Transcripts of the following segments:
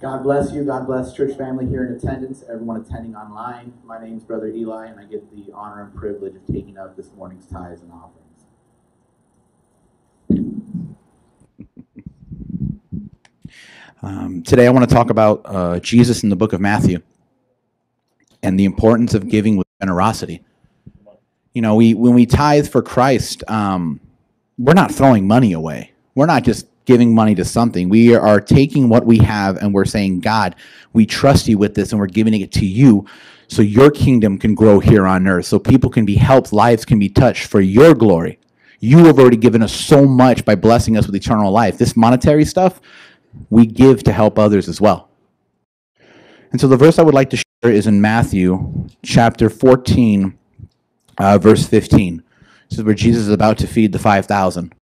God bless you. God bless church family here in attendance, everyone attending online. My name is Brother Eli, and I get the honor and privilege of taking up this morning's tithes and offerings. Um, today, I want to talk about uh, Jesus in the book of Matthew and the importance of giving with generosity. You know, we when we tithe for Christ, um, we're not throwing money away. We're not just giving money to something. We are taking what we have and we're saying, God, we trust you with this and we're giving it to you so your kingdom can grow here on earth, so people can be helped, lives can be touched for your glory. You have already given us so much by blessing us with eternal life. This monetary stuff, we give to help others as well. And so the verse I would like to share is in Matthew chapter 14, uh, verse 15. This is where Jesus is about to feed the 5,000.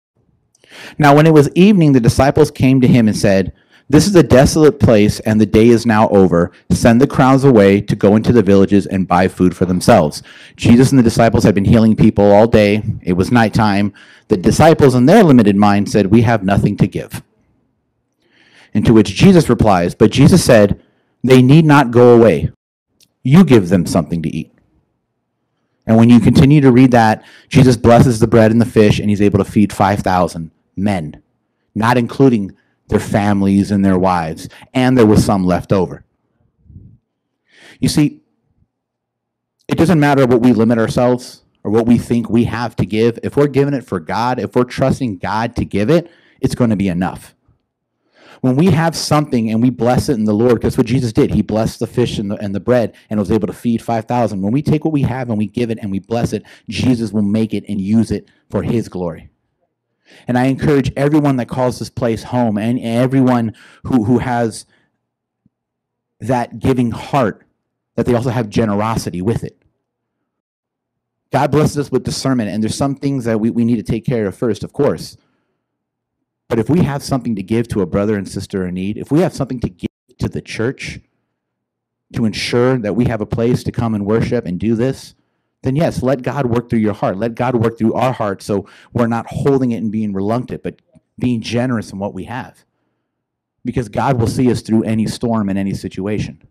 Now, when it was evening, the disciples came to him and said, This is a desolate place, and the day is now over. Send the crowds away to go into the villages and buy food for themselves. Jesus and the disciples had been healing people all day. It was nighttime. The disciples, in their limited mind, said, We have nothing to give. And to which Jesus replies, But Jesus said, They need not go away. You give them something to eat. And when you continue to read that, Jesus blesses the bread and the fish, and he's able to feed 5,000 men, not including their families and their wives. And there was some left over. You see, it doesn't matter what we limit ourselves or what we think we have to give. If we're giving it for God, if we're trusting God to give it, it's going to be enough when we have something and we bless it in the Lord, because what Jesus did, he blessed the fish and the, and the bread and was able to feed 5,000. When we take what we have and we give it and we bless it, Jesus will make it and use it for his glory. And I encourage everyone that calls this place home and everyone who, who has that giving heart that they also have generosity with it. God blesses us with discernment, and there's some things that we, we need to take care of first, of course. But if we have something to give to a brother and sister in need, if we have something to give to the church to ensure that we have a place to come and worship and do this, then yes, let God work through your heart. Let God work through our heart so we're not holding it and being reluctant, but being generous in what we have. Because God will see us through any storm and any situation.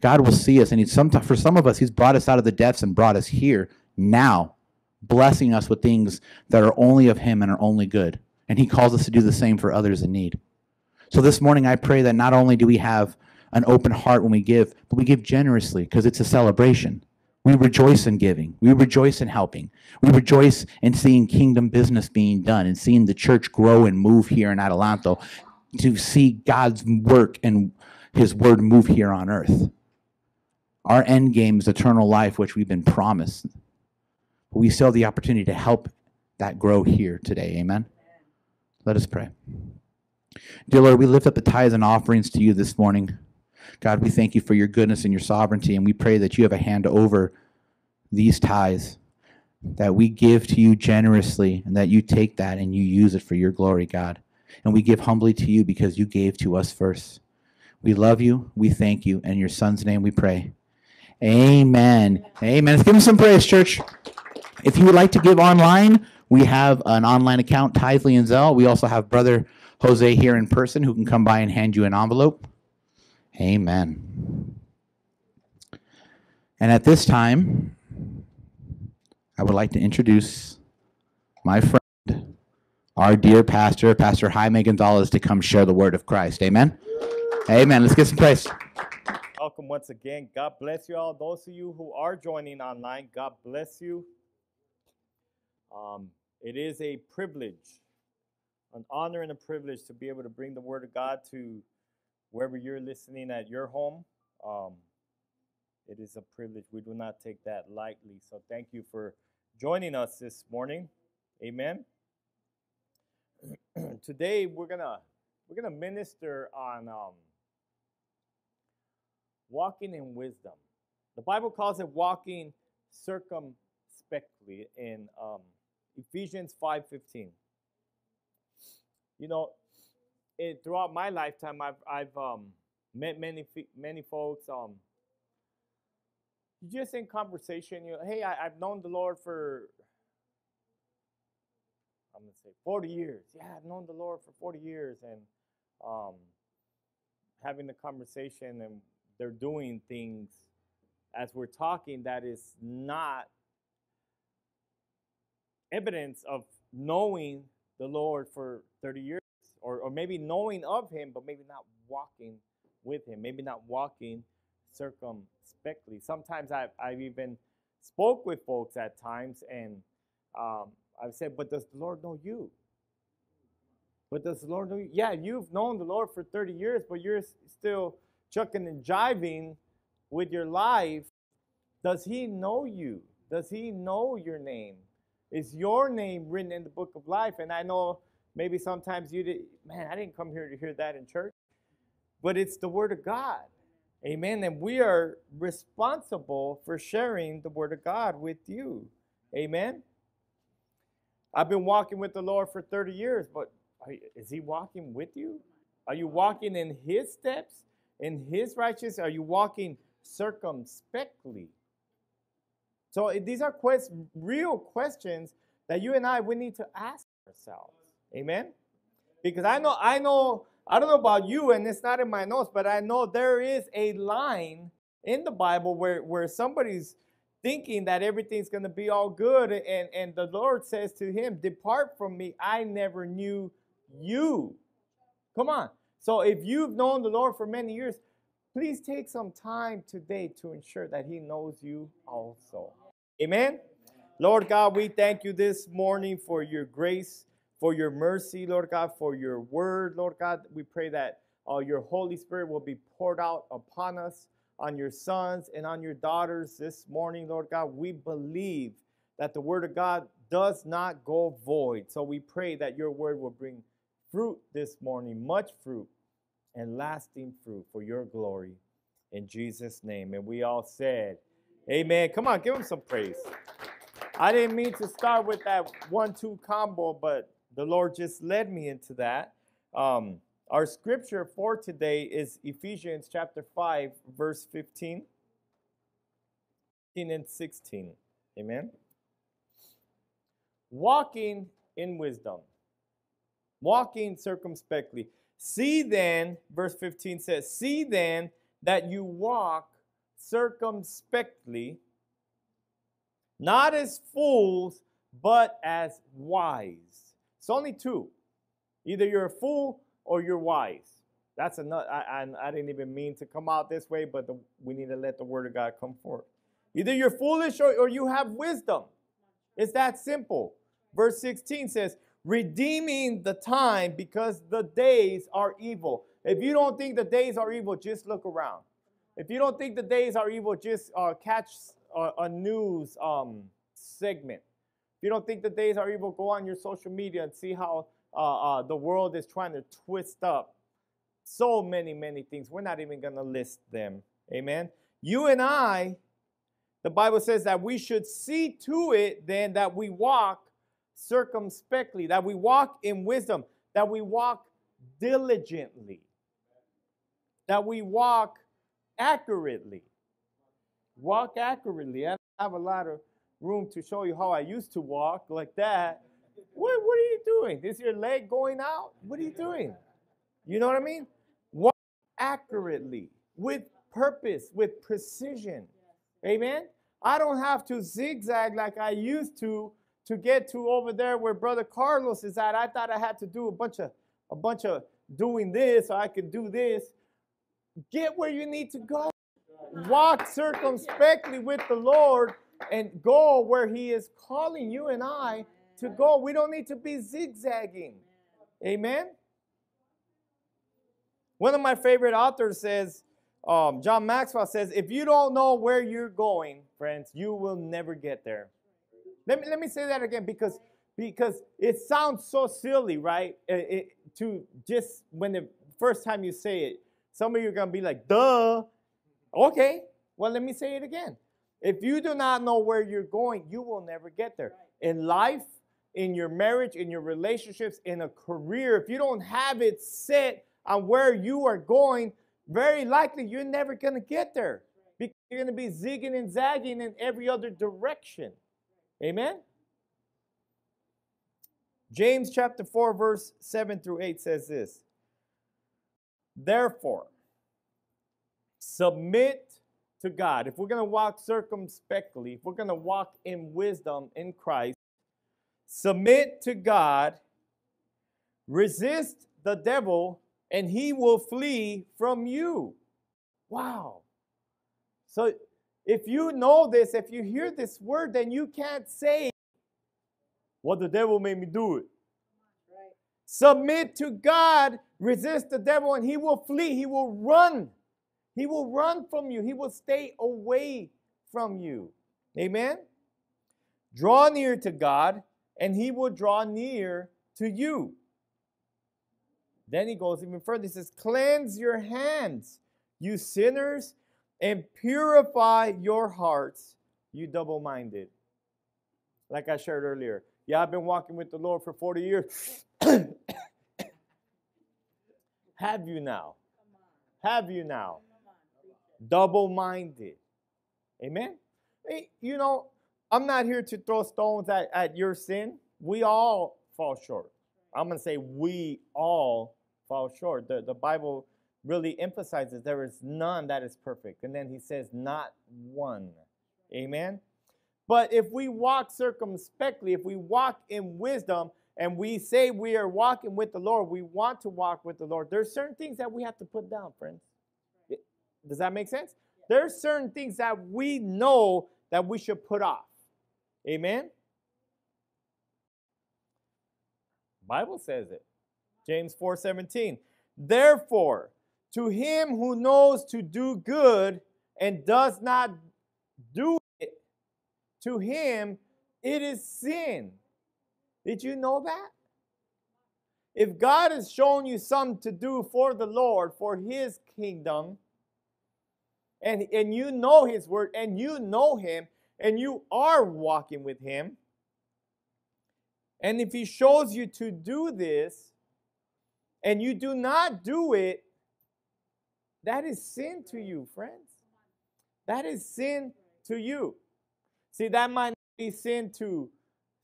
God will see us, and he's some, for some of us, He's brought us out of the depths and brought us here now, blessing us with things that are only of Him and are only good and he calls us to do the same for others in need. So this morning, I pray that not only do we have an open heart when we give, but we give generously because it's a celebration. We rejoice in giving. We rejoice in helping. We rejoice in seeing kingdom business being done and seeing the church grow and move here in Adelanto to see God's work and his word move here on earth. Our end game is eternal life, which we've been promised. But we still have the opportunity to help that grow here today. Amen. Let us pray. Dear Lord, we lift up the tithes and offerings to you this morning. God, we thank you for your goodness and your sovereignty, and we pray that you have a hand over these tithes, that we give to you generously, and that you take that and you use it for your glory, God. And we give humbly to you because you gave to us first. We love you, we thank you, and in your son's name we pray. Amen. Amen. Let's give him some praise, church. If you would like to give online, we have an online account, Tithely and Zelle. We also have Brother Jose here in person who can come by and hand you an envelope. Amen. And at this time, I would like to introduce my friend, our dear pastor, Pastor Jaime Gonzalez, to come share the word of Christ. Amen. Amen. Let's get some praise. Welcome once again. God bless you all. Those of you who are joining online, God bless you. Um, it is a privilege, an honor and a privilege to be able to bring the Word of God to wherever you're listening at your home. Um, it is a privilege. We do not take that lightly. So thank you for joining us this morning. Amen. Today we're gonna we're gonna minister on um, walking in wisdom. The Bible calls it walking circumspectly in um, Ephesians 5:15. You know, it, throughout my lifetime, I've I've um, met many many folks. Um, just in conversation, you know, hey, I, I've known the Lord for I'm gonna say 40 years. Yeah, I've known the Lord for 40 years, and um, having a conversation and they're doing things as we're talking that is not evidence of knowing the Lord for 30 years, or, or maybe knowing of Him, but maybe not walking with Him, maybe not walking circumspectly. Sometimes I've, I've even spoke with folks at times, and um, I've said, "But does the Lord know you?" But does the Lord know you? Yeah, you've known the Lord for 30 years, but you're still chucking and jiving with your life. Does He know you? Does He know your name? Is your name written in the book of life? And I know maybe sometimes you did, man, I didn't come here to hear that in church, but it's the Word of God. Amen. And we are responsible for sharing the Word of God with you. Amen. I've been walking with the Lord for 30 years, but is He walking with you? Are you walking in His steps, in His righteousness? Are you walking circumspectly? So eh, these are quest- real questions that you and I we need to ask ourselves. Amen. Because I know I know I don't know about you and it's not in my notes, but I know there is a line in the Bible where where somebody's thinking that everything's going to be all good and and the Lord says to him, "Depart from me, I never knew you." Come on. So if you've known the Lord for many years, please take some time today to ensure that he knows you also. Amen. Lord God, we thank you this morning for your grace, for your mercy, Lord God, for your word, Lord God. We pray that uh, your Holy Spirit will be poured out upon us, on your sons and on your daughters this morning, Lord God. We believe that the word of God does not go void. So we pray that your word will bring fruit this morning, much fruit and lasting fruit for your glory. In Jesus' name. And we all said, Amen. Come on, give him some praise. I didn't mean to start with that one-two combo, but the Lord just led me into that. Um, our scripture for today is Ephesians chapter 5, verse 15, 15 and 16. Amen. Walking in wisdom, walking circumspectly. See then, verse 15 says, See then that you walk circumspectly, not as fools, but as wise. It's only two. Either you're a fool or you're wise. That's another. I, I, I didn't even mean to come out this way, but the, we need to let the word of God come forth. Either you're foolish or, or you have wisdom. It's that simple. Verse 16 says, redeeming the time because the days are evil. If you don't think the days are evil, just look around. If you don't think the days are evil, just uh, catch a, a news um, segment. If you don't think the days are evil, go on your social media and see how uh, uh, the world is trying to twist up so many, many things. We're not even going to list them. Amen. You and I, the Bible says that we should see to it then that we walk circumspectly, that we walk in wisdom, that we walk diligently, that we walk accurately. Walk accurately. I have a lot of room to show you how I used to walk like that. What, what are you doing? Is your leg going out? What are you doing? You know what I mean? Walk accurately, with purpose, with precision. Amen? I don't have to zigzag like I used to to get to over there where Brother Carlos is at. I thought I had to do a bunch of a bunch of doing this so I could do this. Get where you need to go. Walk circumspectly with the Lord and go where He is calling you and I to go. We don't need to be zigzagging. Amen. One of my favorite authors says, um, John Maxwell says, if you don't know where you're going, friends, you will never get there. Let me, let me say that again because, because it sounds so silly, right? It, it, to just when the first time you say it, some of you are going to be like, duh. Okay, well, let me say it again. If you do not know where you're going, you will never get there. In life, in your marriage, in your relationships, in a career, if you don't have it set on where you are going, very likely you're never going to get there because you're going to be zigging and zagging in every other direction. Amen? James chapter 4, verse 7 through 8 says this Therefore, submit to God, if we're going to walk circumspectly, if we're going to walk in wisdom in Christ, submit to God, resist the devil, and he will flee from you. Wow. So if you know this, if you hear this word, then you can't say, Well, the devil made me do it. Submit to God, resist the devil, and he will flee. He will run. He will run from you. He will stay away from you. Amen? Draw near to God, and he will draw near to you. Then he goes even further. He says, Cleanse your hands, you sinners, and purify your hearts, you double minded. Like I shared earlier. Yeah, I've been walking with the Lord for 40 years. Have you now? Have you now? Double minded. Amen? Hey, you know, I'm not here to throw stones at, at your sin. We all fall short. I'm going to say we all fall short. The, the Bible really emphasizes there is none that is perfect. And then he says, not one. Amen? But if we walk circumspectly, if we walk in wisdom, and we say we are walking with the Lord, we want to walk with the Lord, there's certain things that we have to put down, friends. Does that make sense? There's certain things that we know that we should put off. Amen? Bible says it. James 4:17. Therefore, to him who knows to do good and does not do it, to him it is sin. Did you know that? If God has shown you something to do for the Lord, for his kingdom, and, and you know his word, and you know him, and you are walking with him, and if he shows you to do this, and you do not do it, that is sin to you, friends. That is sin to you. See, that might be sin to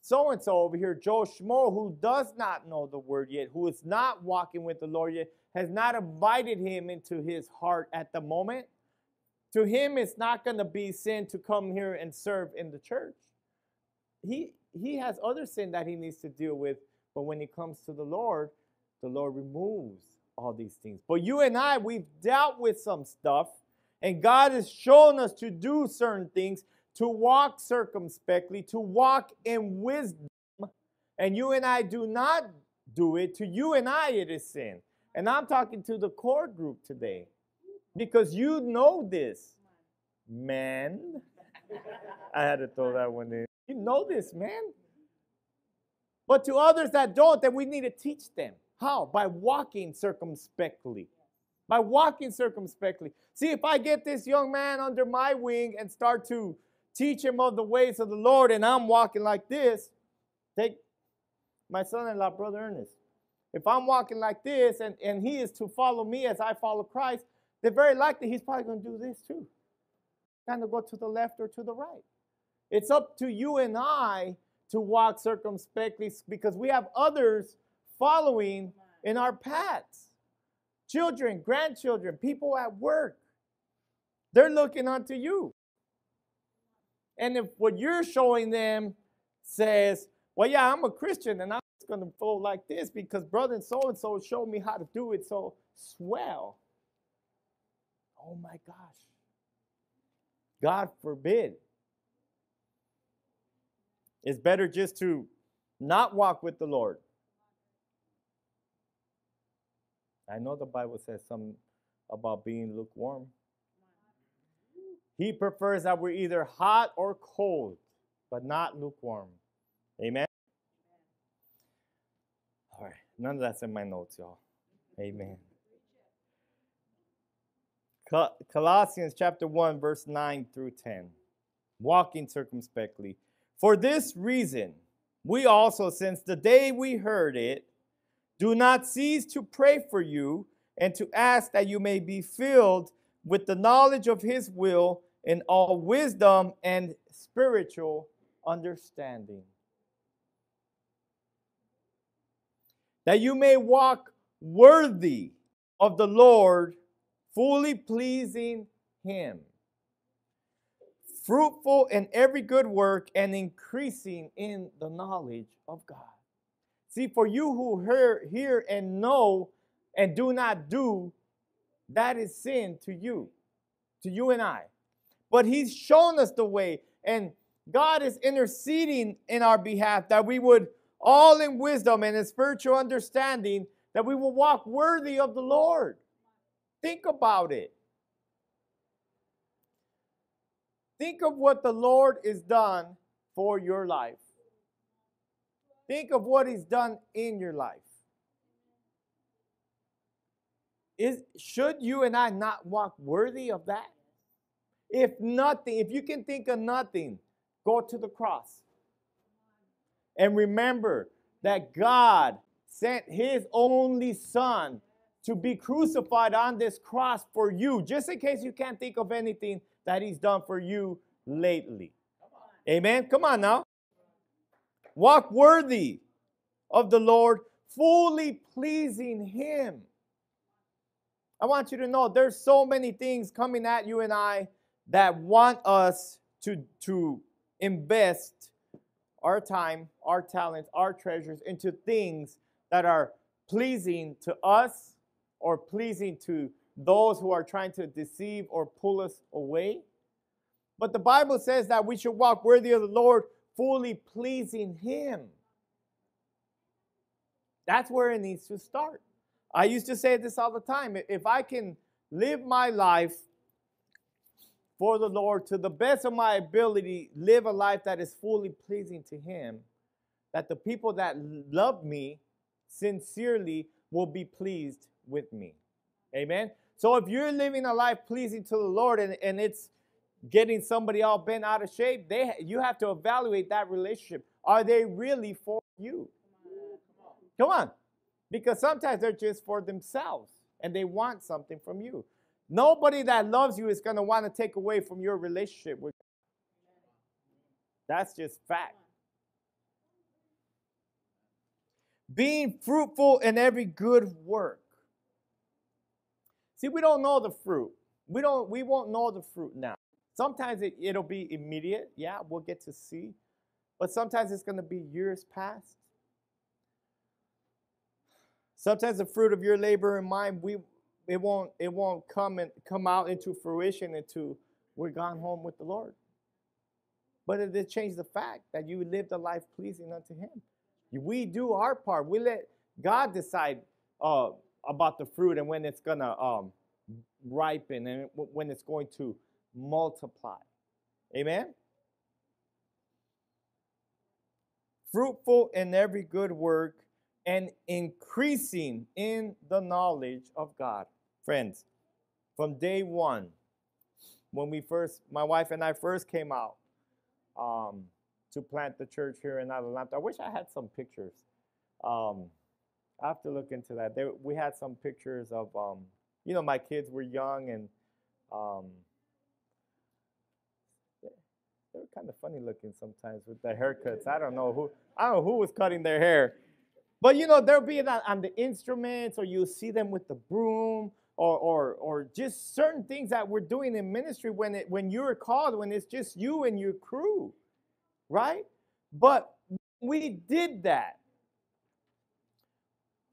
so and so over here, Joe Schmo, who does not know the word yet, who is not walking with the Lord yet, has not invited him into his heart at the moment. To him, it's not going to be sin to come here and serve in the church. He, he has other sin that he needs to deal with, but when he comes to the Lord, the Lord removes all these things. But you and I, we've dealt with some stuff, and God has shown us to do certain things, to walk circumspectly, to walk in wisdom. And you and I do not do it. To you and I, it is sin. And I'm talking to the core group today because you know this, man. I had to throw that one in. You know this, man. But to others that don't, then we need to teach them. How? By walking circumspectly. By walking circumspectly. See, if I get this young man under my wing and start to teach him of the ways of the Lord, and I'm walking like this, take my son in law, Brother Ernest. If I'm walking like this and, and he is to follow me as I follow Christ, then very likely he's probably going to do this too. Kind of go to the left or to the right. It's up to you and I to walk circumspectly because we have others following in our paths. Children, grandchildren, people at work, they're looking unto you. And if what you're showing them says, well, yeah, I'm a Christian and I'm just going to flow like this because brother and so and so showed me how to do it so swell. Oh my gosh. God forbid. It's better just to not walk with the Lord. I know the Bible says something about being lukewarm. He prefers that we're either hot or cold, but not lukewarm. Amen? All right. None of that's in my notes, y'all. Amen. Colossians chapter 1, verse 9 through 10. Walking circumspectly. For this reason, we also, since the day we heard it, do not cease to pray for you and to ask that you may be filled with the knowledge of his will in all wisdom and spiritual understanding. That you may walk worthy of the Lord, fully pleasing Him. Fruitful in every good work and increasing in the knowledge of God. See, for you who hear, hear and know and do not do, that is sin to you, to you and I. But He's shown us the way, and God is interceding in our behalf that we would, all in wisdom and in spiritual understanding, that we will walk worthy of the Lord. Think about it. Think of what the Lord has done for your life. Think of what He's done in your life. Is, should you and I not walk worthy of that? If nothing, if you can think of nothing, go to the cross. And remember that God sent His only Son to be crucified on this cross for you, just in case you can't think of anything that He's done for you lately. Amen. Come on now. Walk worthy of the Lord, fully pleasing Him. I want you to know there's so many things coming at you and I that want us to, to invest our time, our talents, our treasures into things that are pleasing to us or pleasing to those who are trying to deceive or pull us away. But the Bible says that we should walk worthy of the Lord, fully pleasing Him. That's where it needs to start. I used to say this all the time. If I can live my life for the Lord to the best of my ability, live a life that is fully pleasing to Him, that the people that love me sincerely will be pleased with me. Amen. So if you're living a life pleasing to the Lord and, and it's getting somebody all bent out of shape, they you have to evaluate that relationship. Are they really for you? Come on. Because sometimes they're just for themselves and they want something from you. Nobody that loves you is going to want to take away from your relationship with That's just fact. Being fruitful in every good work. See, we don't know the fruit. We don't we won't know the fruit now. Sometimes it, it'll be immediate. Yeah, we'll get to see. But sometimes it's going to be years past. Sometimes the fruit of your labor and mine, we it won't it won't come and come out into fruition until we're gone home with the Lord. But it did change the fact that you lived a life pleasing unto Him. We do our part. We let God decide uh, about the fruit and when it's gonna um, ripen and when it's going to multiply. Amen. Fruitful in every good work and increasing in the knowledge of God. Friends, from day one, when we first, my wife and I first came out um, to plant the church here in Adelanto, I wish I had some pictures. Um, I have to look into that. There, we had some pictures of, um, you know, my kids were young and um, they were kind of funny looking sometimes with their haircuts. I don't know who I don't know who was cutting their hair. But you know, they'll be on, on the instruments, or you'll see them with the broom, or or or just certain things that we're doing in ministry when it when you're called, when it's just you and your crew, right? But we did that.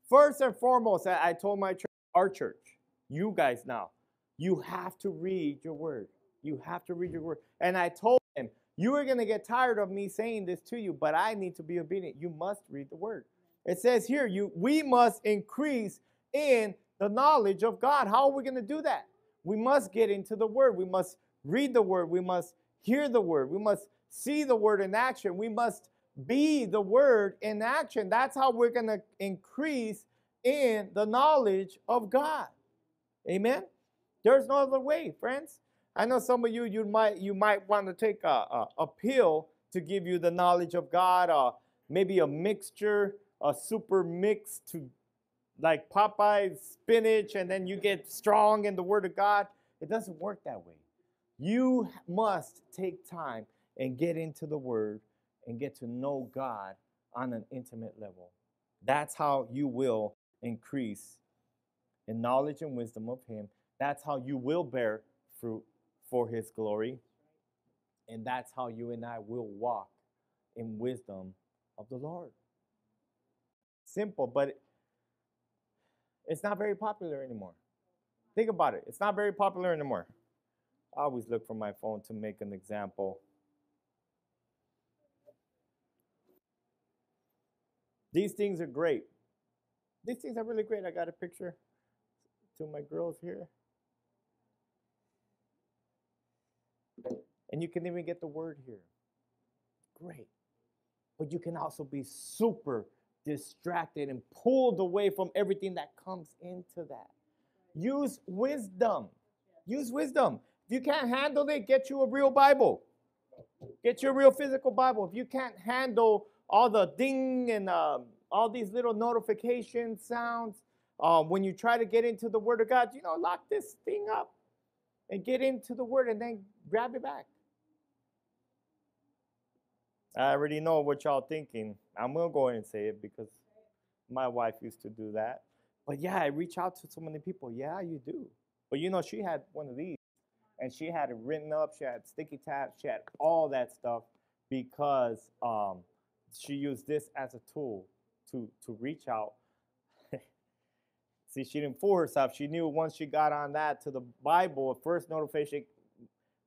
First and foremost, I told my church, our church, you guys now, you have to read your word. You have to read your word. And I told them, you are going to get tired of me saying this to you, but I need to be obedient. You must read the word. It says here, you we must increase in the knowledge of God. How are we going to do that? We must get into the word. We must read the word. We must hear the word. We must see the word in action. We must be the word in action. That's how we're going to increase in the knowledge of God. Amen. There's no other way, friends. I know some of you you might you might want to take a, a, a pill to give you the knowledge of God, or uh, maybe a mixture, a super mix to like Popeye's spinach, and then you get strong in the Word of God. It doesn't work that way. You must take time and get into the Word and get to know God on an intimate level. That's how you will increase in knowledge and wisdom of Him. That's how you will bear fruit for his glory. And that's how you and I will walk in wisdom of the Lord. Simple, but it's not very popular anymore. Think about it. It's not very popular anymore. I always look for my phone to make an example. These things are great. These things are really great. I got a picture to my girls here. And you can even get the word here. Great. But you can also be super distracted and pulled away from everything that comes into that. Use wisdom. Use wisdom. If you can't handle it, get you a real Bible. Get you a real physical Bible. If you can't handle all the ding and um, all these little notification sounds, um, when you try to get into the Word of God, you know, lock this thing up and get into the Word and then grab it back. I already know what y'all thinking. I'm gonna go and say it because my wife used to do that. But yeah, I reach out to so many people. Yeah, you do. But you know, she had one of these, and she had it written up. She had sticky tabs. She had all that stuff because um, she used this as a tool to to reach out. See, she didn't fool herself. She knew once she got on that to the Bible, first notification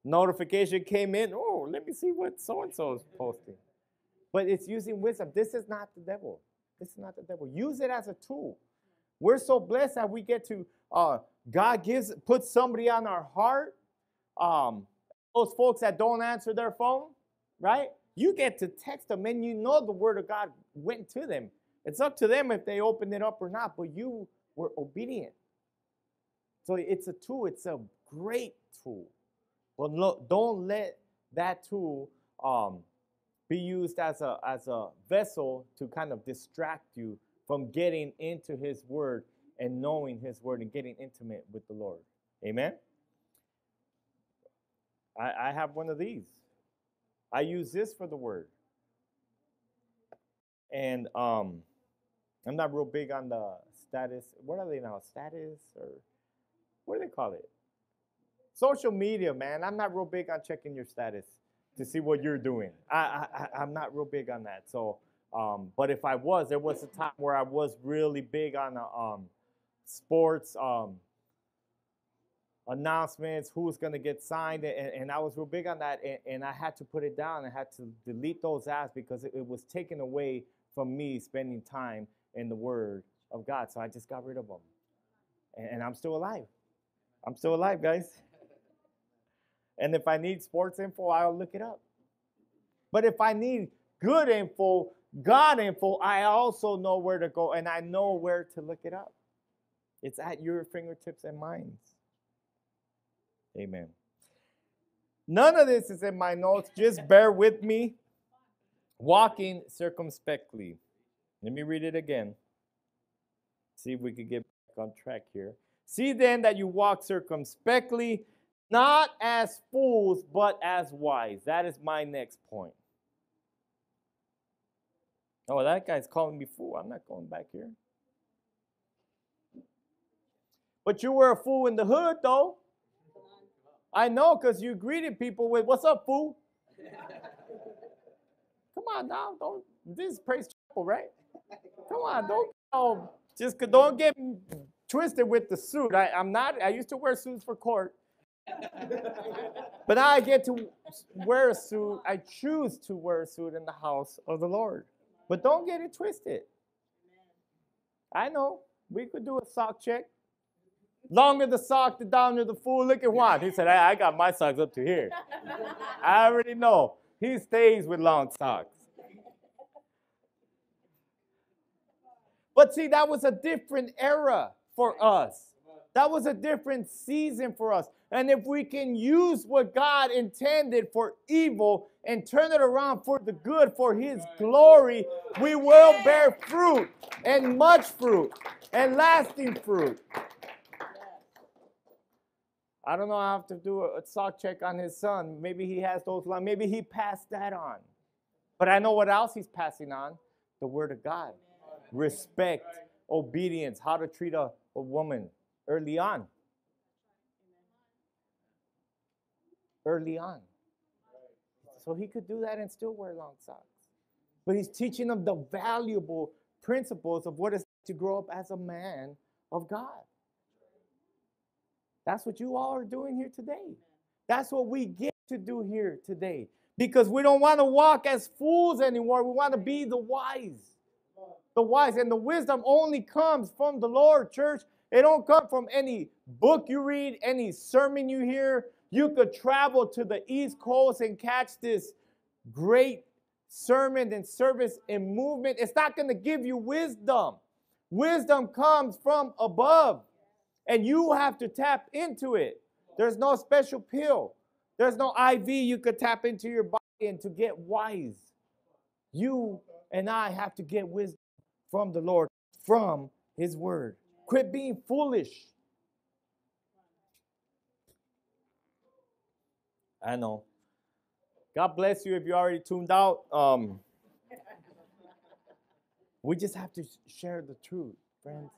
notification came in. Oh, let me see what so and so is posting. But it's using wisdom. This is not the devil. This is not the devil. Use it as a tool. We're so blessed that we get to. Uh, God gives puts somebody on our heart. Um, those folks that don't answer their phone, right? You get to text them, and you know the word of God went to them. It's up to them if they open it up or not. But you were obedient. So it's a tool. It's a great tool. But look, don't let that tool um, be used as a, as a vessel to kind of distract you from getting into His Word and knowing His Word and getting intimate with the Lord. Amen? I, I have one of these. I use this for the Word. And um, I'm not real big on the status. What are they now? Status or what do they call it? Social media, man. I'm not real big on checking your status to see what you're doing. I, I I'm not real big on that. So, um, but if I was, there was a time where I was really big on uh, um, sports um, announcements, who's going to get signed, and, and, I was real big on that. And, and, I had to put it down. I had to delete those apps because it, it was taken away from me spending time in the Word of God. So I just got rid of them, and, and I'm still alive. I'm still alive, guys. And if I need sports info, I'll look it up. But if I need good info, God info, I also know where to go and I know where to look it up. It's at your fingertips and minds. Amen. None of this is in my notes. Just bear with me. Walking circumspectly. Let me read it again. See if we could get back on track here. See then that you walk circumspectly not as fools, but as wise. That is my next point. Oh, that guy's calling me fool. I'm not going back here. But you were a fool in the hood, though. I know, because you greeted people with, What's up, fool? Come on now. Don't, this is Praise Chapel, right? Come on, don't, oh, just don't get twisted with the suit. I, I'm not, I used to wear suits for court but now I get to wear a suit. I choose to wear a suit in the house of the Lord. But don't get it twisted. I know. We could do a sock check. Longer the sock, the downer the fool. Look at Juan. He said, I, I got my socks up to here. I already know. He stays with long socks. But see, that was a different era for us. That was a different season for us. And if we can use what God intended for evil and turn it around for the good, for His glory, we will bear fruit and much fruit and lasting fruit. I don't know. I have to do a, sock check on his son. Maybe he has those lines. Maybe he passed that on. But I know what else he's passing on the Word of God respect, obedience, how to treat a, a woman early on. early on. So he could do that and still wear long socks. But he's teaching them the valuable principles of what it's to grow up as a man of God. That's what you all are doing here today. That's what we get to do here today. Because we don't want to walk as fools anymore. We want to be the wise. The wise. And the wisdom only comes from the Lord, church. It don't come from any book you read, any sermon you hear. You could travel to the East Coast and catch this great sermon and service and movement. It's not going to give you wisdom. Wisdom comes from above, and you have to tap into it. There's no special pill. There's no IV you could tap into your body and to get wise. You and I have to get wisdom from the Lord, from His Word. Quit being foolish. I know. God bless you if you already tuned out. Um, we just have to share the truth, friends.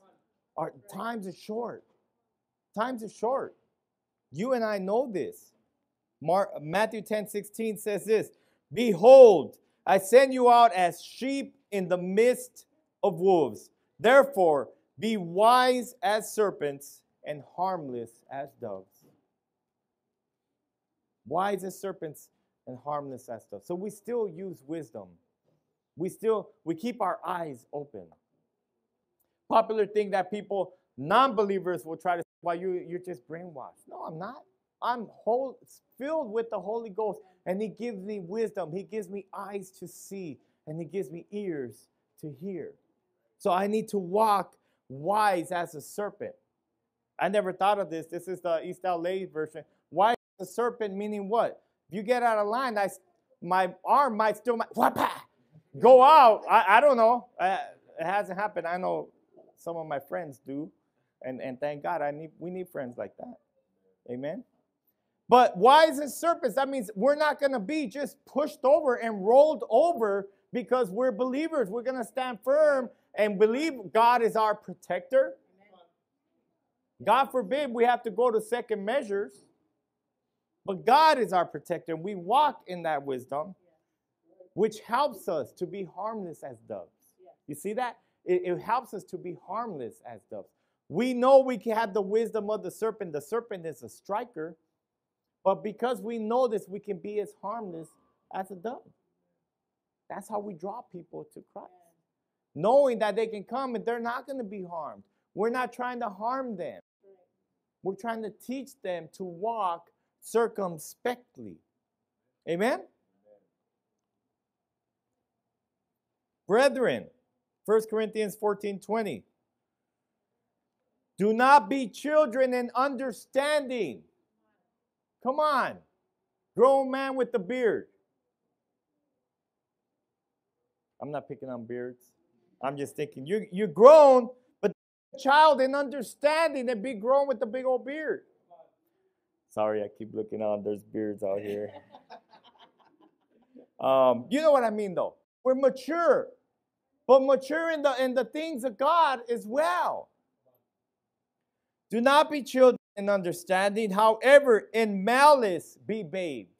Our times are short. Times are short. You and I know this. Mark, Matthew 10 16 says this Behold, I send you out as sheep in the midst of wolves. Therefore, be wise as serpents and harmless as doves. Wise as serpents and harmless as doves. So we still use wisdom. We still we keep our eyes open. Popular thing that people, non-believers, will try to "Why you you're just brainwashed?" No, I'm not. I'm whole, filled with the Holy Ghost, and He gives me wisdom. He gives me eyes to see, and He gives me ears to hear. So I need to walk wise as a serpent. I never thought of this. This is the East LA version. Wise as a serpent, meaning what? If you get out of line, I, my arm might still might, go out. I, I don't know. It hasn't happened. I know some of my friends do. And, and thank God I need we need friends like that. Amen. But wise as serpents, that means we're not going to be just pushed over and rolled over because we're believers. We're going to stand firm and believe God is our protector. God forbid we have to go to second measures. But God is our protector. And we walk in that wisdom, which helps us to be harmless as doves. You see that? It, it helps us to be harmless as doves. We know we can have the wisdom of the serpent. The serpent is a striker. But because we know this, we can be as harmless as a dove. That's how we draw people to Christ. Knowing that they can come and they're not going to be harmed. We're not trying to harm them. We're trying to teach them to walk circumspectly. Amen? Brethren, 1 Corinthians 14 20. Do not be children in understanding Come on. Grown man with the beard. I'm not picking on beards. I'm just thinking you're, you're grown, but child in understanding and be grown with the big old beard. Sorry, I keep looking on. There's beards out here. Um, you know what I mean, though. We're mature, but mature in the in the things of God as well. Do not be children in understanding. However, in malice be babes.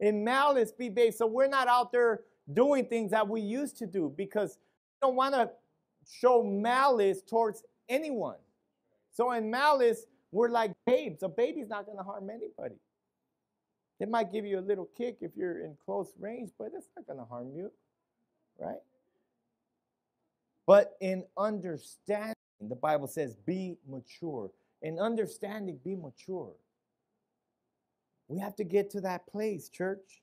In malice be babes. So we're not out there doing things that we used to do because we don't want to show malice towards anyone. So in malice, we're like babes. A baby's not going to harm anybody. It might give you a little kick if you're in close range, but it's not going to harm you, right? But in understanding, the Bible says, be mature in understanding, be mature. We have to get to that place, church,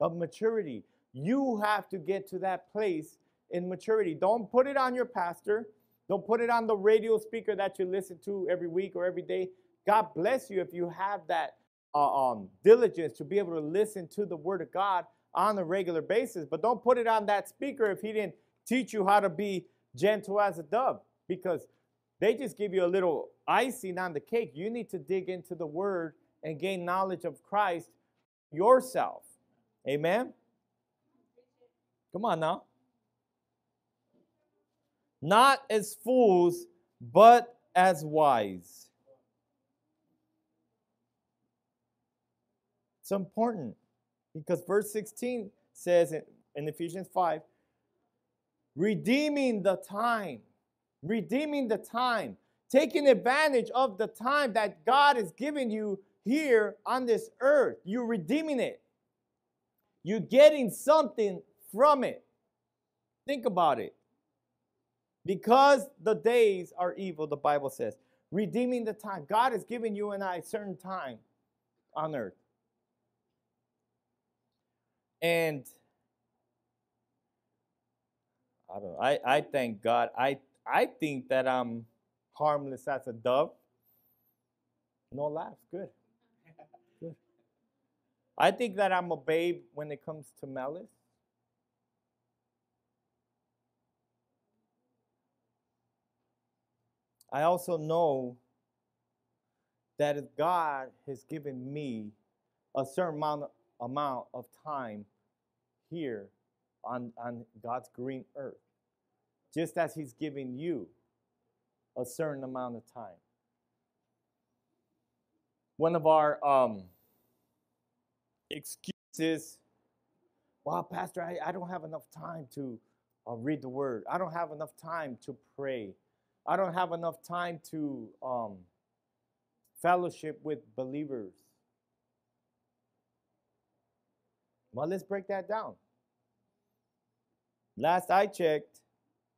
of maturity. You have to get to that place in maturity. Don't put it on your pastor. Don't put it on the radio speaker that you listen to every week or every day. God bless you if you have that uh, um, diligence to be able to listen to the Word of God on a regular basis. But don't put it on that speaker if he didn't teach you how to be gentle as a dove because they just give you a little icing on the cake. You need to dig into the word and gain knowledge of Christ yourself. Amen? Come on now. Not as fools, but as wise. It's important because verse 16 says in, Ephesians 5 redeeming the time, redeeming the time, taking advantage of the time that God is giving you here on this earth. You're redeeming it, you're getting something from it. Think about it. Because the days are evil, the Bible says, redeeming the time. God has given you and I a certain time on earth. And I don't know. I, I thank God. I I think that I'm harmless as a dove. No laughs. Good. Good. I think that I'm a babe when it comes to malice. I also know that God has given me a certain amount, amount of time here on, on God's green earth, just as He's giving you a certain amount of time. One of our um, excuses, well, Pastor, I, I don't have enough time to uh, read the Word, I don't have enough time to pray. I don't have enough time to um, fellowship with believers. Well, let's break that down. Last I checked,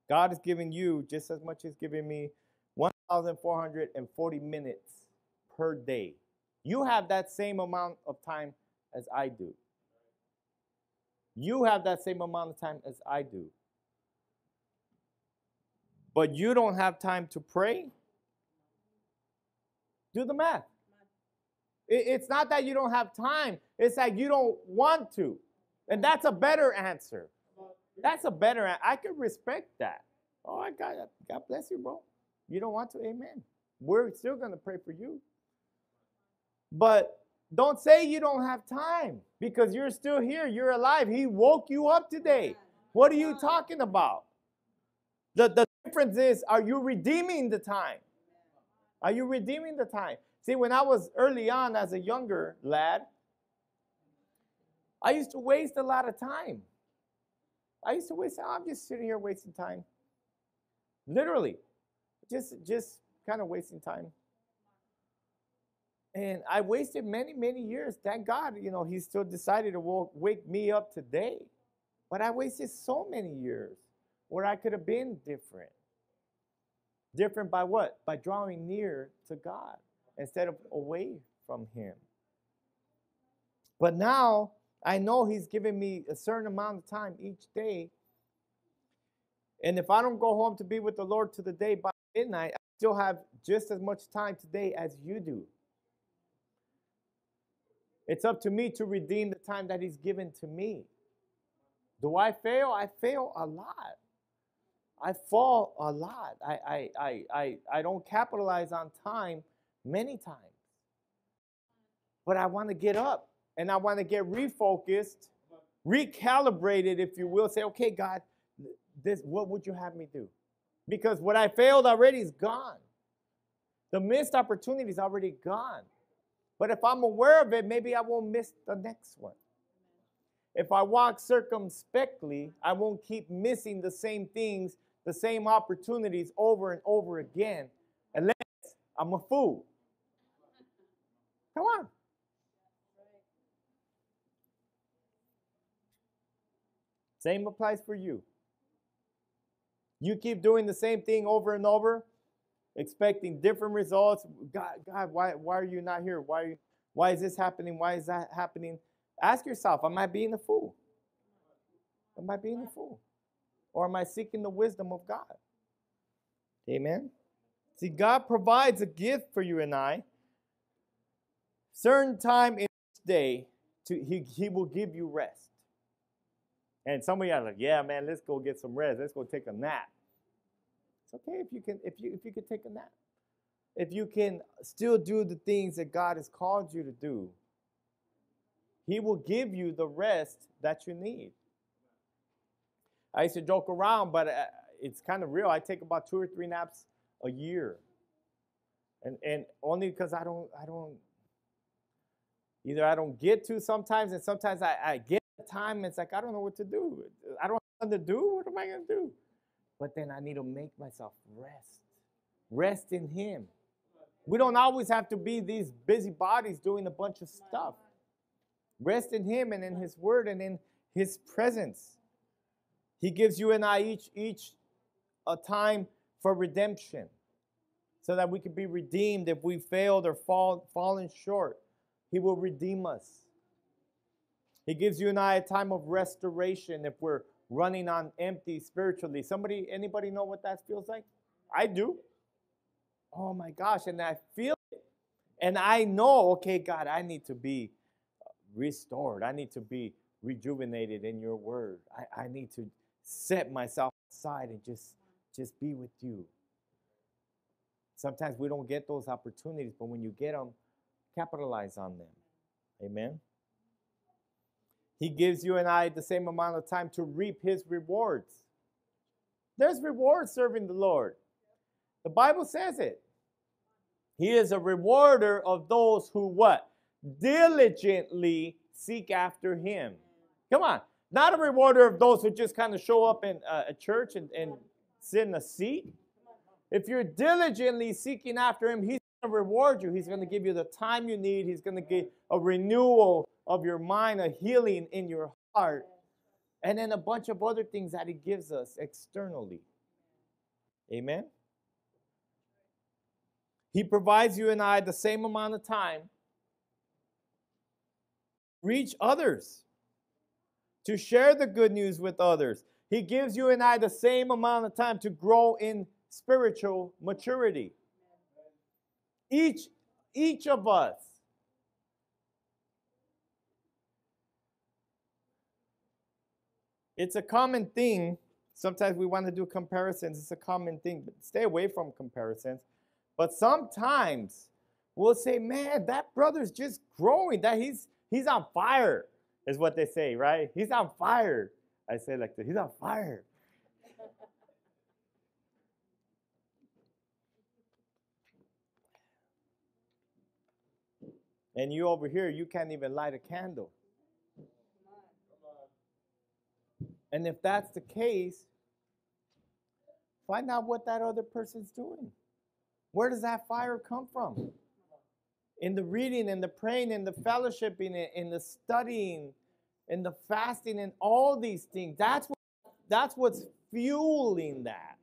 God is giving you just as much as giving me 1,440 minutes per day. You have that same amount of time as I do. You have that same amount of time as I do but you don't have time to pray, do the math. It's not that you don't have time, it's that you don't want to. And that's a better answer. That's a better. I can respect that. Oh, I got God bless you, bro. You don't want to? Amen. We're still going to pray for you. But don't say you don't have time because you're still here. You're alive. He woke you up today. What are you talking about? The, the difference is are you redeeming the time? Are you redeeming the time? See, when I was early on as a younger lad, I used to waste a lot of time. I used to waste, I'm just sitting here wasting time. Literally, just just kind of wasting time. And I wasted many, many years. Thank God, you know, he still decided to walk, wake me up today. But I wasted so many years where I could have been different. Different by what? By drawing near to God instead of away from Him. But now I know He's giving me a certain amount of time each day. And if I don't go home to be with the Lord to the day by midnight, I still have just as much time today as you do. It's up to me to redeem the time that He's given to me. Do I fail? I fail a lot. I fall a lot. I, I, I, I, I don't capitalize on time many times. But I want to get up and I want to get refocused, recalibrated, if you will. Say, okay, God, this what would you have me do? Because what I failed already is gone. The missed opportunity is already gone. But if I'm aware of it, maybe I won't miss the next one. If I walk circumspectly, I won't keep missing the same things the same opportunities over and over again unless I'm a fool. Come on. Same applies for you. You keep doing the same thing over and over, expecting different results. God, God, why, why are you not here? Why, why is this happening? Why is that happening? Ask yourself, am I being a fool? Am I being a fool? Or am I seeking the wisdom of God? Amen. See, God provides a gift for you and I. Certain time in each day, to, he, he will give you rest. And some of you are like, yeah, man, let's go get some rest. Let's go take a nap. It's okay if you can if you if you can take a nap. If you can still do the things that God has called you to do, He will give you the rest that you need. I used to joke around, but uh, it's kind of real. I take about two or three naps a year, and and only because I don't I don't Either I don't get to sometimes, and sometimes I, I get time, it's like, I don't know what to do. I don't know what to do. What am I to do? But then I need to make myself rest. Rest in Him. We don't always have to be these busy bodies doing a bunch of stuff. Rest in Him and in His Word and in His presence. He gives you and I each each a time for redemption, so that we can be redeemed if we failed or fall fallen short. He will redeem us. He gives you and I a time of restoration if we're running on empty spiritually. Somebody, anybody know what that feels like? I do. Oh my gosh, and I feel it. And I know, okay, God, I need to be restored. I need to be rejuvenated in your word. I, I need to set myself aside and just just be with you. Sometimes we don't get those opportunities, but when you get them, capitalize on them. Amen. He gives you and I the same amount of time to reap his rewards. There's rewards serving the Lord. The Bible says it. He is a rewarder of those who what? Diligently seek after him. Come on. Not a rewarder of those who just kind of show up in uh, a church and, and sit in a seat. If you're diligently seeking after him, he's to reward you. He's going to give you the time you need. He's going to give a renewal of your mind, a healing in your heart, and then a bunch of other things that he gives us externally. Amen. He provides you and I the same amount of time reach others, to share the good news with others. He gives you and I the same amount of time to grow in spiritual maturity. Each, each of us. It's a common thing. Sometimes we want to do comparisons. It's a common thing, but stay away from comparisons. But sometimes we'll say, man, that brother's just growing. That he's he's on fire, is what they say, right? He's on fire. I say like this, he's on fire. And you over here, you can't even light a candle. And if that's the case, find out what that other person's doing. Where does that fire come from? In the reading, in the praying, in the fellowshipping, in the studying, in the fasting, and all these things. That's what, that's what's fueling that.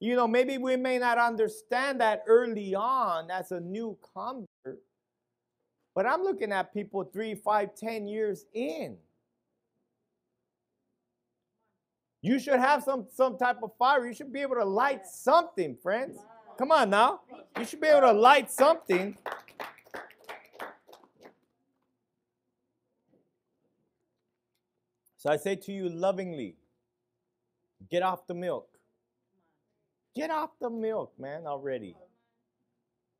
You know, maybe we may not understand that early on as a new convert, but I'm looking at people three, five, ten years in. You should have some, some type of fire. You should be able to light something, friends. Come on now. You should be able to light something. So I say to you lovingly, get off the milk. Get off the milk, man, already.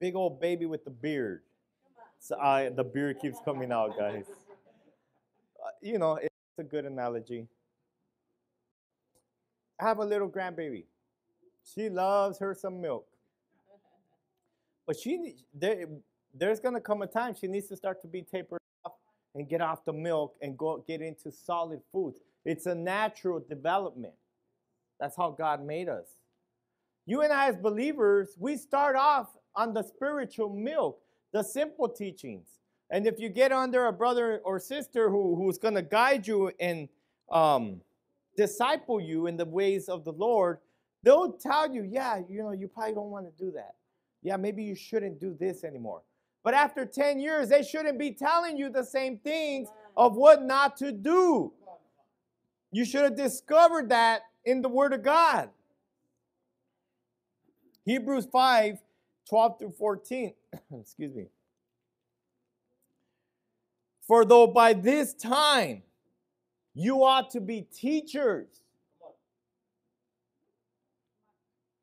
Big old baby with the beard. So I, the beer keeps coming out, guys. Uh, you know, it's a good analogy. I have a little grandbaby. She loves her some milk. But she there, there's gonna come a time she needs to start to be tapered off and get off the milk and go get into solid foods. It's a natural development. That's how God made us. You and I as believers, we start off on the spiritual milk, the simple teachings. And if you get under a brother or sister who, who's going to guide you and um, disciple you in the ways of the Lord, they'll tell you, yeah, you know, you probably don't want to do that. Yeah, maybe you shouldn't do this anymore. But after 10 years, they shouldn't be telling you the same things of what not to do. You should have discovered that in the Word of God. Hebrews 5 12 through 14. Excuse me. For though by this time you ought to be teachers,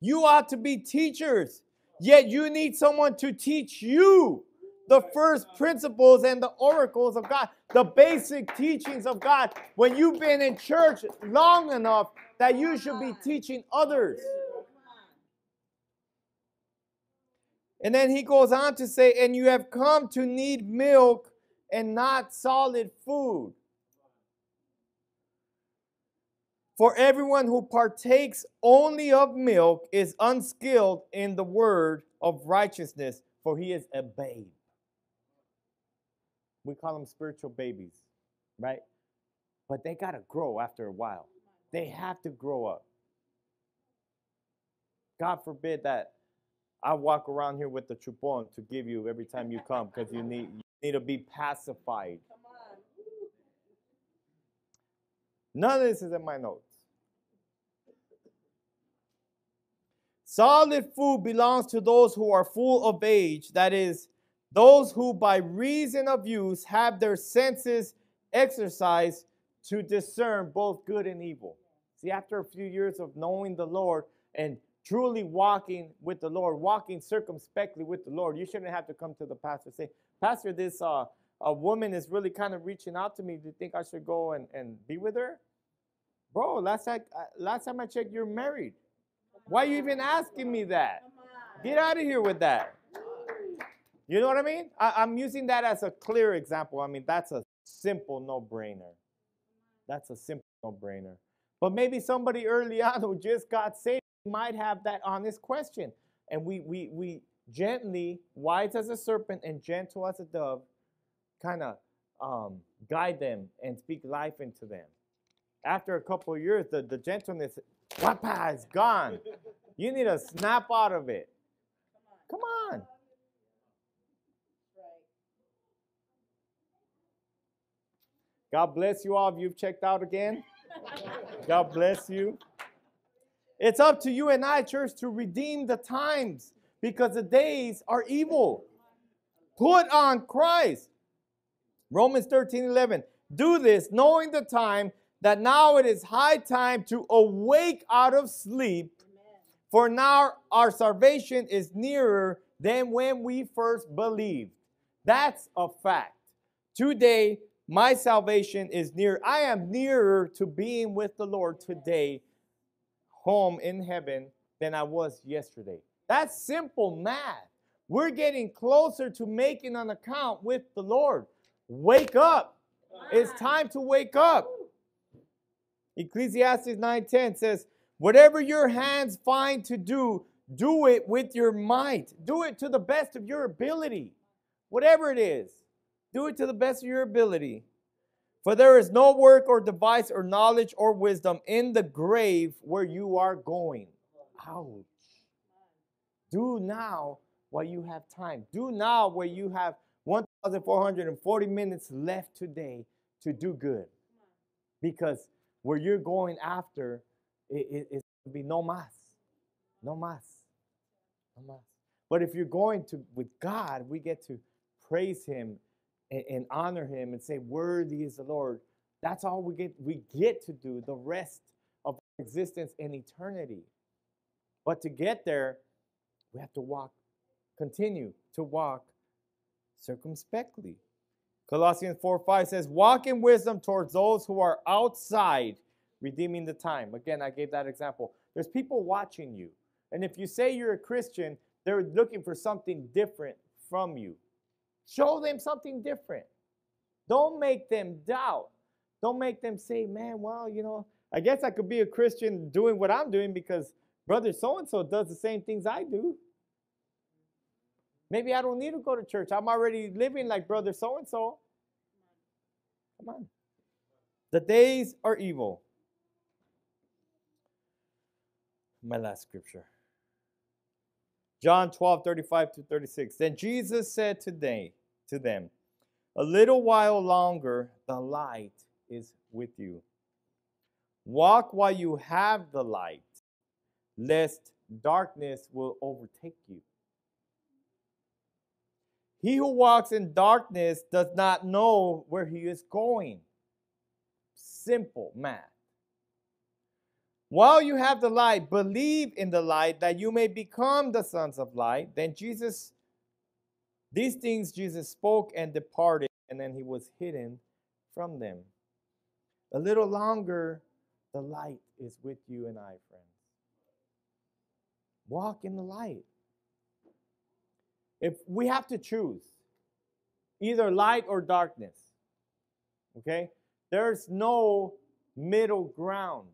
you ought to be teachers, yet you need someone to teach you the first principles and the oracles of God, the basic teachings of God. When you've been in church long enough that you should be teaching others. And then he goes on to say, and you have come to need milk and not solid food. For everyone who partakes only of milk is unskilled in the word of righteousness, for he is a babe. We call them spiritual babies, right? But they got to grow after a while. They have to grow up. God forbid that I walk around here with the chupon to give you every time you come because you need, you need to be pacified. None of this is in my notes. Solid food belongs to those who are full of age, that is, those who by reason of use have their senses exercised to discern both good and evil. See, after a few years of knowing the Lord and truly walking with the Lord, walking circumspectly with the Lord, you shouldn't have to come to the pastor and say, Pastor, this uh, a woman is really kind of reaching out to me. Do you think I should go and, and be with her? Bro, last time, uh, last time I checked, you're married. Why are you even asking me that? Get out of here with that. You know what I mean? I, am using that as a clear example. I mean, that's a simple no brainer. That's a simple no brainer. But maybe somebody early on who just got saved might have that honest question. And we, we, we gently, wise as a serpent and gentle as a dove, kind of um, guide them and speak life into them. After a couple of years, the, the gentleness Wapa is gone. You need to snap out of it. Come on. God bless you all if you've checked out again. God bless you. It's up to you and I, church, to redeem the times because the days are evil. Put on Christ. Romans 13 11. Do this knowing the time that now it is high time to awake out of sleep, for now our salvation is nearer than when we first believed. That's a fact. Today, my salvation is near. I am nearer to being with the Lord today, home in heaven, than I was yesterday. That's simple math. We're getting closer to making an account with the Lord. Wake up. It's time to wake up. Ecclesiastes 9:10 says, "Whatever your hands find to do, do it with your might. Do it to the best of your ability. Whatever it is, do it to the best of your ability. For there is no work or device or knowledge or wisdom in the grave where you are going." Ouch. Do now while you have time. Do now where you have 1,440 minutes left today to do good. Because where you're going after, it, it, it's to be no mas. No mas. No mas. But if you're going to with God, we get to praise Him and, and honor Him and say, Worthy is the Lord. That's all we get we get to do the rest of existence in eternity. But to get there, we have to walk, continue to walk circumspectly. Colossians 4 5 says, Walk in wisdom towards those who are outside, redeeming the time. Again, I gave that example. There's people watching you. And if you say you're a Christian, they're looking for something different from you. Show them something different. Don't make them doubt. Don't make them say, man, well, you know, I guess I could be a Christian doing what I'm doing because brother so and so does the same things I do. Maybe I don't need to go to church. I'm already living like brother so and so. Come on. The days are evil. My last scripture. John 12, 35 to 36. Then Jesus said today to them, A little while longer the light is with you. Walk while you have the light, lest darkness will overtake you. He who walks in darkness does not know where he is going. Simple math. While you have the light, believe in the light that you may become the sons of light. Then Jesus, these things Jesus spoke and departed, and then he was hidden from them. A little longer, the light is with you and I, friends. Walk in the light. If we have to choose, either light or darkness. Okay? There's no middle ground.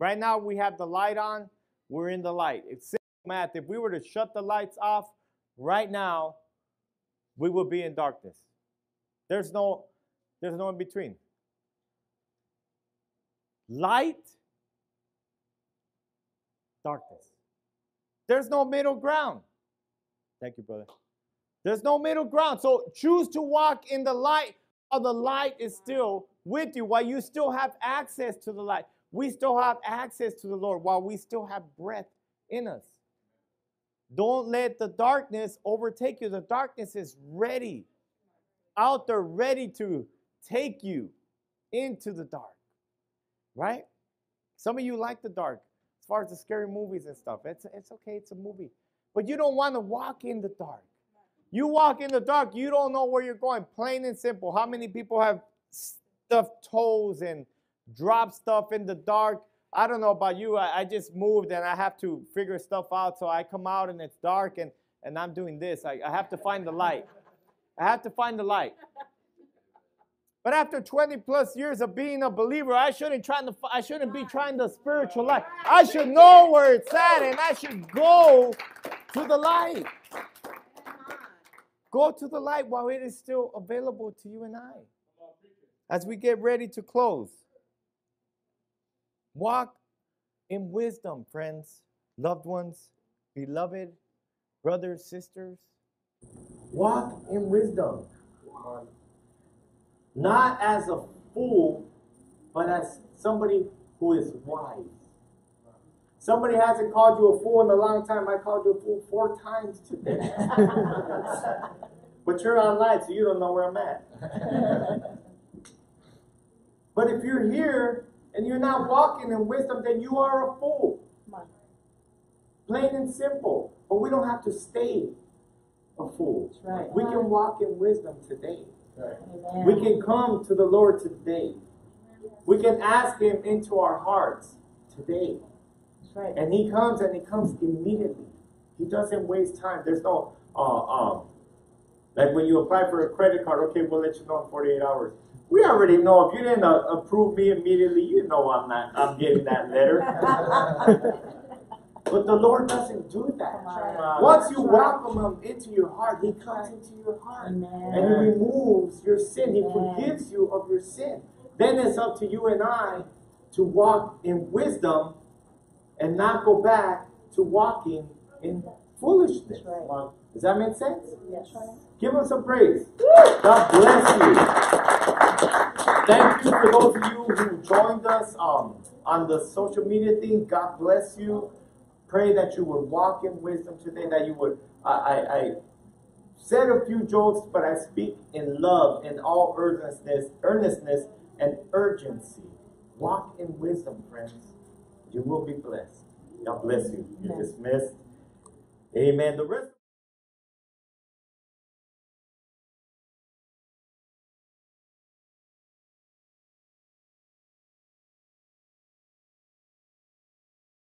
Right now we have the light on, we're in the light. It's simple math. If we were to shut the lights off right now, we would be in darkness. There's no there's no in between. Light, darkness. There's no middle ground. Thank you, brother. There's no middle ground. So choose to walk in the light while the light is still with you, while you still have access to the light. We still have access to the Lord while we still have breath in us. Don't let the darkness overtake you. The darkness is ready, out there, ready to take you into the dark. Right? Some of you like the dark as far as the scary movies and stuff. It's, it's okay, it's a movie. But you don't want to walk in the dark. You walk in the dark, you don't know where you're going. Plain and simple. How many people have stuffed toes and drop stuff in the dark? I don't know about you. I, I, just moved and I have to figure stuff out. So I come out and it's dark and, and I'm doing this. I, I have to find the light. I have to find the light. But after 20 plus years of being a believer, I shouldn't trying to I shouldn't be trying the spiritual light. I should know where it's at and I should go to the light. Go to the light while it is still available to you and I. As we get ready to close, walk in wisdom, friends, loved ones, beloved, brothers, sisters. Walk in wisdom. Not as a fool, but as somebody who is wise. Somebody hasn't called you a fool in a long time. I called you a fool four times today. but you're online, so you don't know where I'm at. but if you're here and you're not walking in wisdom, then you are a fool. Plain and simple. But we don't have to stay a fool. Right. We can walk in wisdom today. Right. We can come to the Lord today. We can ask Him into our hearts today. Right. And He comes and He comes immediately. He doesn't waste time. There's no, uh, um, like when you apply for a credit card, okay, we'll let you know in 48 hours. We already know if you didn't uh, approve me immediately, you know I'm not, I'm getting that letter. But the Lord doesn't do that. Once you welcome Him into your heart, He comes into your heart. Amen. And He removes your sin. He forgives you of your sin. Then it's up to you and I to walk in wisdom and not go back to walking in foolishness. Right. Does that make sense? Yes. Give Him some praise. God bless you. Thank you for those of you who joined us um, on the social media thing. God bless you pray that you would walk in wisdom today, that you would, I, I, I said a few jokes, but I speak in love, in all earnestness, earnestness and urgency. Walk in wisdom, friends. You will be blessed. God bless you. You're dismissed. Amen. The rest